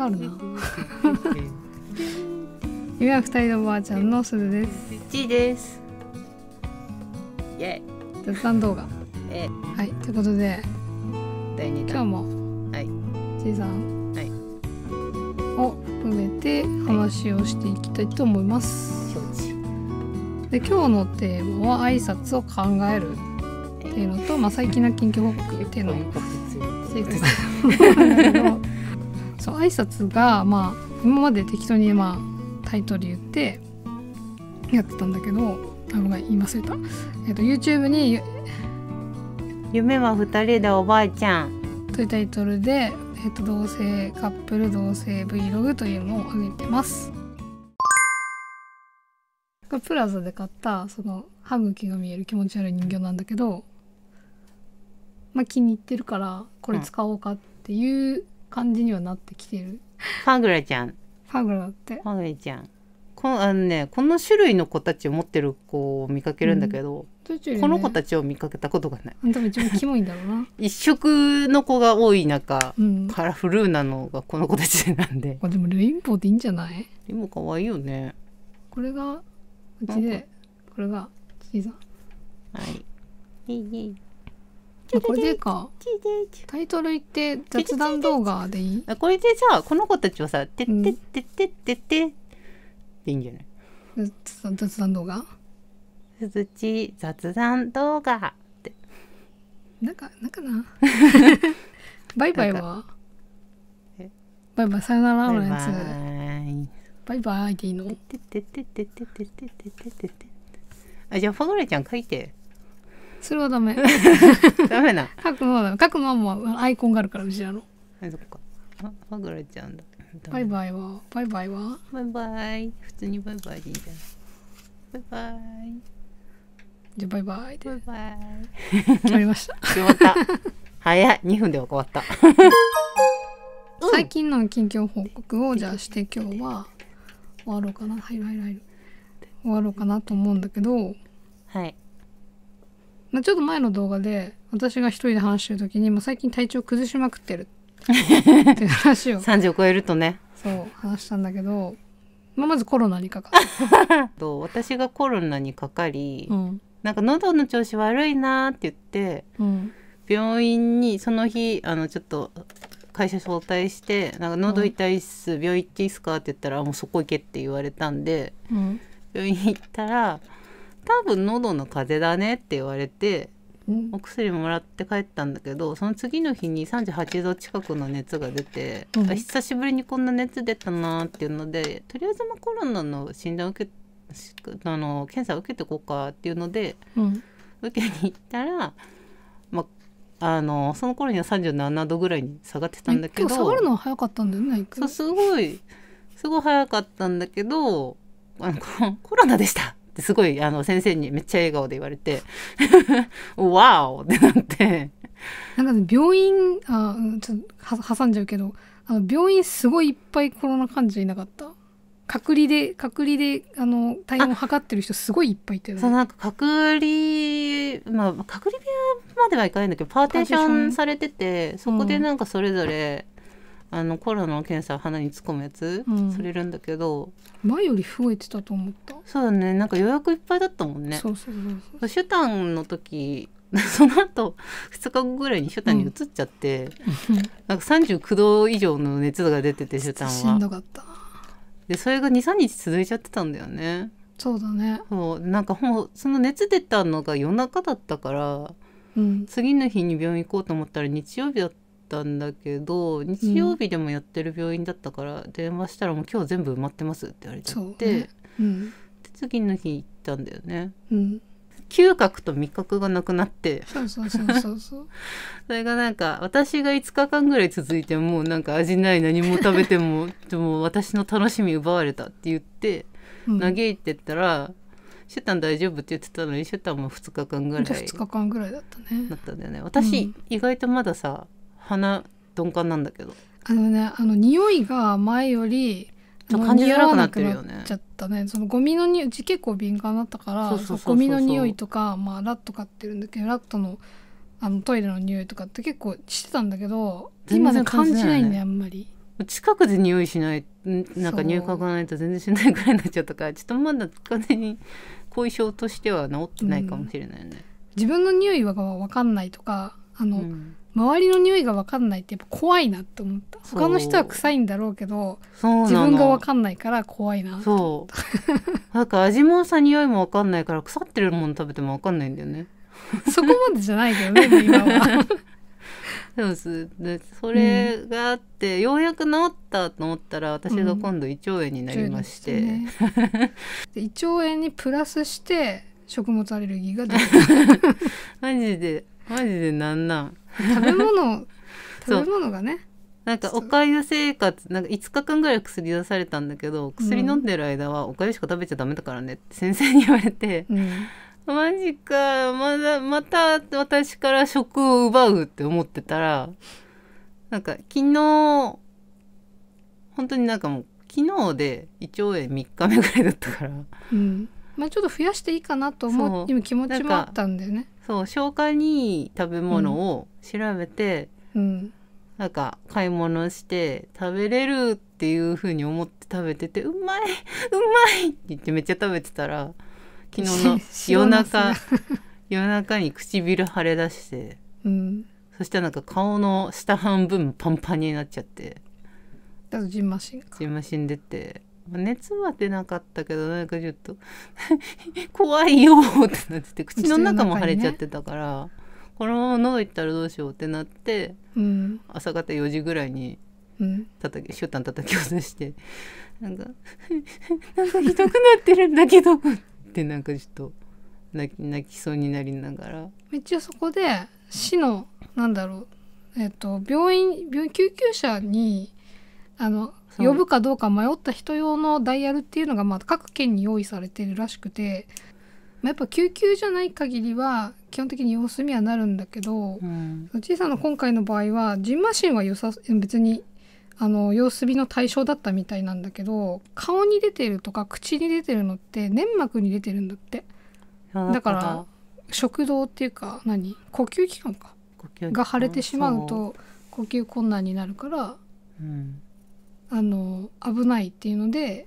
があるな。夢は二人のおばあちゃんのすずです。ちです。イェイ。雑談動画。えはいということで。第2今日弾もはい。ちいさん。はい。を含めて話をしていきたいと思います、承知で今日のテーマは挨拶を考える。っていうのと、まあ、最近の近況報告っていうのをしていくんだけどそう挨拶がまあ今まで適当にまあタイトル言ってやってたんだけどあごめん言い忘れた、えっと YouTube に夢は二人でおばあちゃん。というタイトルで、えっと同性カップル同性 Vlog というのを上げてます。プラザで買ったその歯茎が見える気持ち悪い人形なんだけどまあ気に入ってるからこれ使おうかっていう感じにはなってきてる、ファグラちゃん。ファグラだって？ファグラちゃん。このあのねこの種類の子たちを持ってる子を見かけるんだけど、ちょいちょいね？この子たちを見かけたことがない。あんたも一番キモいんだろうな。一色の子が多い中うん。カラフルなのがこの子たちなんで。あでもレインボーでいいんじゃない？でも可愛いよね。これがうちでこれがちいさん、はい。イエイイエイまあこれでいいかタイトル言って雑談動画でいい？これでさこの子たちはさ「てってってってってって」でいいんじゃない雑談動画鈴木雑談動画ってなんかなんかなバイバイはバイバイさよならのやつバイバイでいいのあじゃあフォグレちゃん書いて。それはダメ。ダメな。書くのはダメ書くのはもうアイコンがあるから後ろの。あそっか。あファグレちゃんだ。バイバイは？バイバイは？バイバイ。普通にバイバイでいいんじゃないバイバイ。じゃあバイバイで。バイバイ。決まりました。決まった。早い。2分で終わった。最近の近況報告をじゃあして今日は終わろうかな。入る入る入る終わろうかなと思うんだけど、はいまあ、ちょっと前の動画で私が一人で話してる時に、まあ、最近体調崩しまくってる。っていう話を。30を超えるとね。そう話したんだけど、まあ、まずコロナにかかっ と私がコロナにかかり、た、うん。なんか喉の調子悪いなーって言ってうん。病院にその日あのちょっと会社招待してなんか喉痛いっす、病院行っていいっすかって言ったらあもうそこ行けって言われたんでうん。病院行ったら多分喉の風邪だねって言われてうん。お薬もらって帰ったんだけどその次の日に38度近くの熱が出て、うん。あ久しぶりにこんな熱出たなっていうのでとりあえずまあコロナの診断受けしあの検査受けてこうかっていうのでうん。受けに行ったら、まあ、あのその頃には37度ぐらいに下がってたんだけど下がるのは早かったんだよねそうすごいすごい早かったんだけどあのココロナでしたってすごいあの先生にめっちゃ笑顔で言われて「わお!」ってなって。なんかね病院あうんちょっとは挟んじゃうけどあの病院すごいいっぱいコロナ患者いなかった？隔離で隔離であの体温を測ってる人すごいいっぱいいたよね。そうなんか隔離まあ隔離部屋まではいかないんだけどパーテーションされててそこでなんかそれぞれ、あのコロナの検査鼻に突っ込むやつ、うん。されるんだけど。前より増えてたと思った、そうだねなんか予約いっぱいだったもんね。そうそうそうシュタンの時 その後2日後ぐらいにシュタンに移っちゃって、そうなんか39度以上の熱が出ててシュタンしんどはかった。でそれが23日続いちゃってたんだよね。そうだね。そうなんかもうその熱出たのが夜中だったからうん。次の日に病院行こうと思ったら日曜日だったんだけど日曜日でもやってる病院だったから電話したらもう今日全部埋まってますって言われちゃって、ね。うん。で次の日行ったんだよね。うん。嗅覚と味覚がなくなって。そうそうそうそうそう。それがなんか私が5日間ぐらい続いてもうなんか味ない何も食べてもでも私の楽しみ奪われたって言ってうん。嘆いてったら、シュタン大丈夫って言ってたのにシュタンも2日間ぐらいだ2日間ぐらいだったね。ったんだよね。私、うん。意外とまださ鼻鈍感なんだけど。あのねあの匂いが前よりちょっと感じづらくなってるよね。ちゃったね。そのゴミの匂いうち結構敏感だったからゴミの匂いとか、まあ、ラット飼ってるんだけどラットのあのトイレの匂いとかって結構してたんだけど今ね感感じじないんだよあんまり。近くで匂いしないんなんかそう匂い嗅がないと全然しないくらいになっちゃったからちょっとまだ完全に後遺症としては治ってないかもしれないね。自分の匂いが分かんないとかあの、うん周りの匂いが分かんないってやっぱ怖いなって思った。他の人は臭いんだろうけど自分が分かんないから怖いなそう。なんか味もさ匂いも分かんないから腐ってるもの食べても分かんないんだよね。そこまでじゃないけどね今は でそれがあって、ようやく治ったと思ったら私が今度胃腸炎になりまして、ね。で胃腸炎にプラスして食物アレルギーが出る。マジでマジでなんなん食べ物 食べ物がね。なんかおかゆ生活なんか5日間ぐらい薬出されたんだけど薬飲んでる間はおかゆしか食べちゃダメだからねって先生に言われてうん。マジかまだまた私から食を奪うって思ってたらなんか昨日本当になんかもう昨日で胃腸炎3日目ぐらいだったから。うんまあちょっと増やしていいかなと思そう。う今気持ちもあったんだよね。そう消化にいい食べ物を調べて、うん。なんか買い物して食べれるっていう風に思って食べててうまいうまいって言ってめっちゃ食べてたら昨日の 夜中夜中に唇腫れ出してうん。そしたらなんか顔の下半分パンパンになっちゃってだとジンマシンか。ジンマシン出てまあ熱は出なかったけどなんかちょっと。怖いよってなってて口の中も腫れちゃってたから、このまま喉いったらどうしようってなってうん。朝方4時ぐらいにうん。叩きシュッタン叩き落としてなんか なんかひどくなってるんだけど。ってなんかちょっと泣き泣きそうになりながら。一応そこで市のなんだろうえっ、と病院病院救急車にあの呼ぶかどうか迷った人用のダイヤルっていうのが、まあ、各県に用意されてるらしくて、まあ、やっぱ救急じゃない限りは基本的に様子見はなるんだけど、うん。小さな今回の場合はジンマシンは良さ別にあの様子見の対象だったみたいなんだけど顔に出てるとか口に出てるのって粘膜に出てるんだって。だから食道っていうか何？呼吸器官か。が腫れてしまうと呼吸困難になるからうんあの危ないっていうので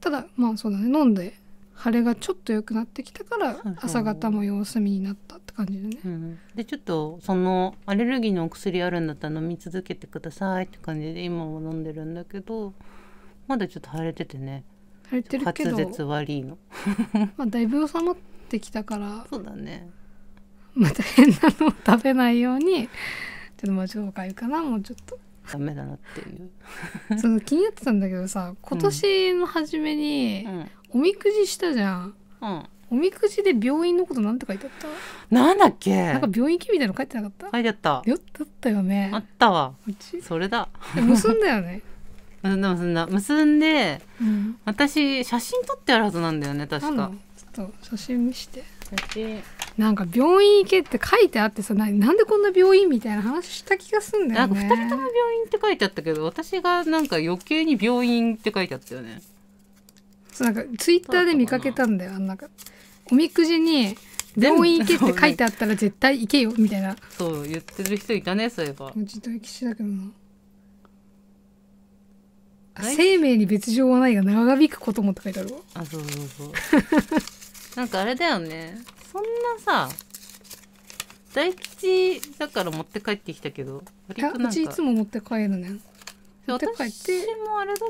ただまあそうだね飲んで腫れがちょっと良くなってきたから朝方も様子見になったって感じでね。うん、でちょっとそのアレルギーのお薬あるんだったら飲み続けてくださいって感じで今も飲んでるんだけどまだちょっと腫れててね。腫れてるけど滑舌悪いの。まあだいぶ収まってきたからそうだね。また変なのを食べないようにちょっともうちょっとかゆかなもうちょっとダメだなっていう、その気になってたんだけどさ今年の初めにうん。おみくじしたじゃん。うん、おみくじで病院のことなんて書いてあった？なんだっけ？なんか病院行きみたいなの書いてなかった？書いてあった。よだったよね。あったわ。うち？それだ。で結んだよね？結んだ結んだ。結んでうん。私写真撮ってあるはずなんだよね確か。ちょっと写真見して写真なんか病院行けって書いてあってさななんでこんな病院みたいな話した気がすんだなんかよね2人とも病院って書いてあったけど私がなんか余計に病院って書いてあったよね。そうなんかツイッターで見かけたんだよ。あんなおみくじに病院行けって書いてあったら絶対行けよみたいな。そう言ってる人いたねそういえば。うちときしだけどな生命に別状はないが長引くこともって書いてあるわ。あそうそうそう なんかあれだよね。そんなさ大吉だから持って帰ってきたけど割となんかうちいつも持って帰るねん。持って帰私って。もあれだ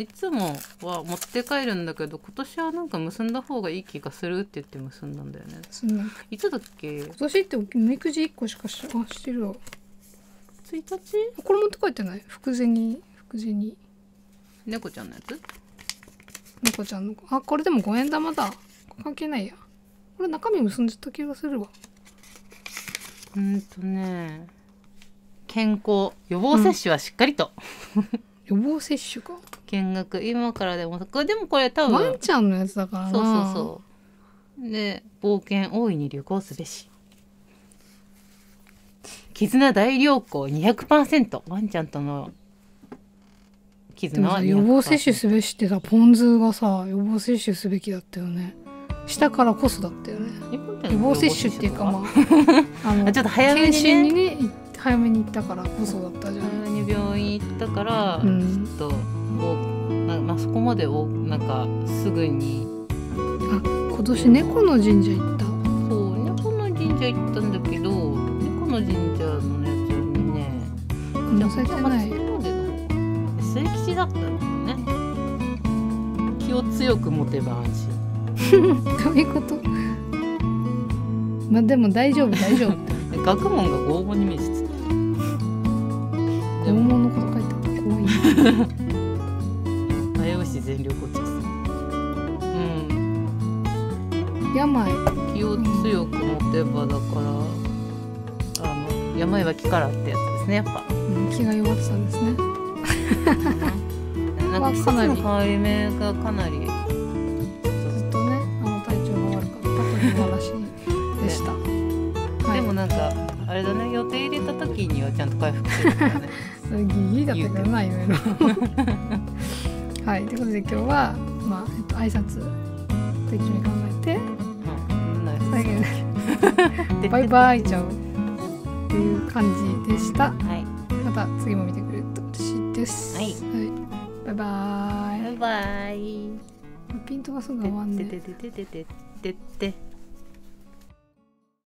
いつもは持って帰るんだけど今年はなんか結んだ方がいい気がするって言って結んだんだよね。いつだっけ？今年っておみくじ1個しかしあしてるわ。1日？これ持って帰ってない？福銭福銭。猫ちゃんのやつ？猫ちゃんの。あこれでも五円玉だ関係ないや。これ中身結んでた気がするわ。うーんとね健康予防接種はしっかりと、予防接種か？見学今からでもこれでもこれ多分ワンちゃんのやつだからな。そうそうそう。で冒険大いに旅行すべし。絆大良行200%ワンちゃんとの絆は200%予防接種すべしってさポン酢がさ予防接種すべきだったよねしたからこそだったよね。予防接種っていうかまああの あちょっと早めにね。に早めに行ったからこそだったじゃん、早めに病院行ったから、うん。ちょっとおなまあ、そこまでおなんかすぐに。今年猫の神社行った？そう猫の神社行ったんだけど猫の神社のやつにね載せてない。末吉だったんだよね。気を強く持てば安心どういうこと？まあでも大丈夫大丈夫。で 学問が拷問に見えてた。拷問のこと書いてあった怖い危う し全力を尽くすうん。病。気を強く持てばだからあの病は気からってやつですねやっぱ。うん気が弱ってたんですね。なんか季節の変わり目がかなりなんかあれだね予定入れた時にはちゃんと回復してるからね。ギリギリだったけどないろいろはいということで今日はまあ、えっと、挨拶適当に考えてうん。最後にバイバイちゃうっていう感じでしたはいまた次も見てくれると嬉しいですはいバイバイバイバイピントがすぐ終わん。ねてててててててて